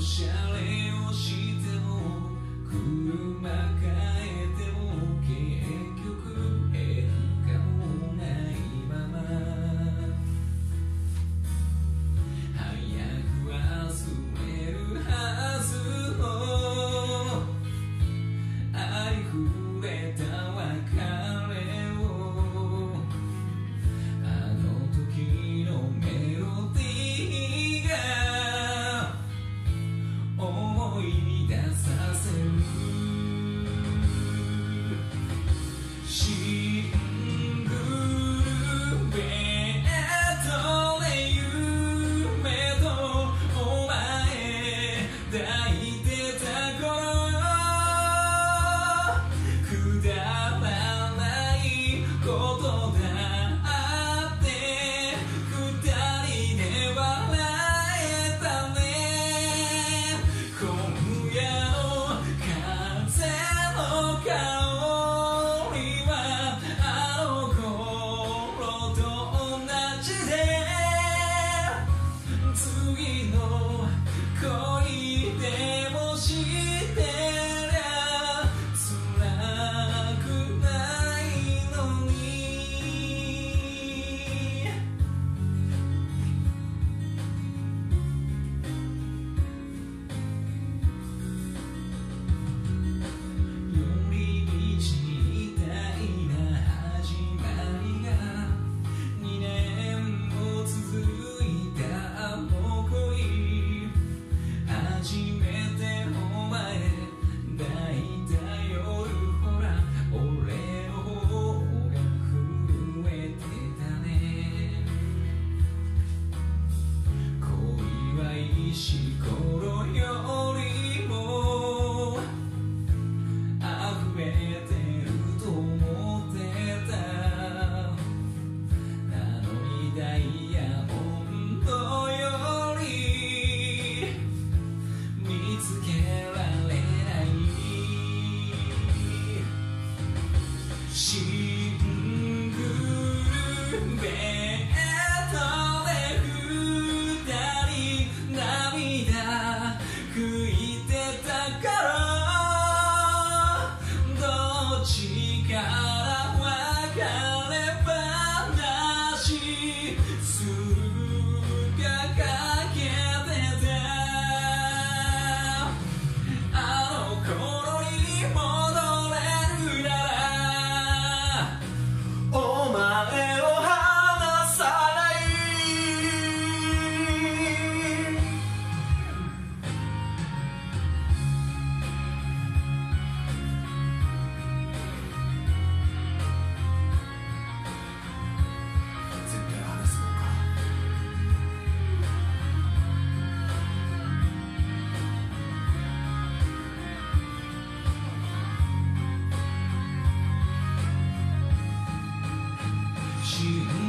ocean. Gotta you.